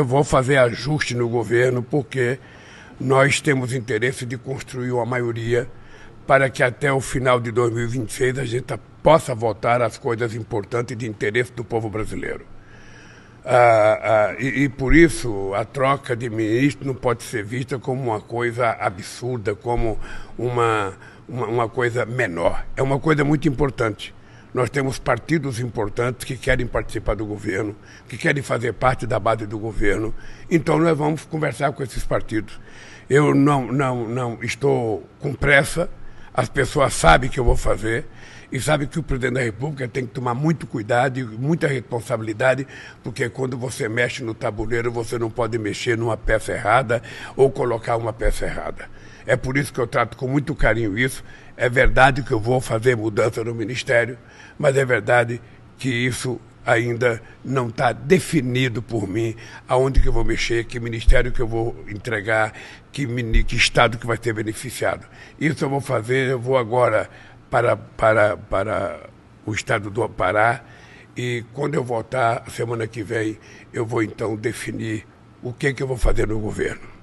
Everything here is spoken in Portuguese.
Eu vou fazer ajuste no governo porque nós temos interesse de construir uma maioria para que até o final de 2026 a gente possa votar as coisas importantes de interesse do povo brasileiro. Ah, ah, e, e, por isso a troca de ministro não pode ser vista como uma coisa absurda, como uma, uma, uma coisa menor. É uma coisa muito importante. Nós temos partidos importantes que querem participar do governo, que querem fazer parte da base do governo. Então nós vamos conversar com esses partidos. Eu não, não, não estou com pressa, as pessoas sabem que eu vou fazer e sabe que o presidente da República tem que tomar muito cuidado e muita responsabilidade, porque quando você mexe no tabuleiro, você não pode mexer numa peça errada ou colocar uma peça errada. É por isso que eu trato com muito carinho isso. É verdade que eu vou fazer mudança no Ministério, mas é verdade que isso ainda não está definido por mim aonde que eu vou mexer, que ministério que eu vou entregar, que, que estado que vai ser beneficiado. Isso eu vou fazer, eu vou agora para, para, para o estado do Pará. E quando eu voltar, semana que vem, eu vou então definir o que, que eu vou fazer no governo.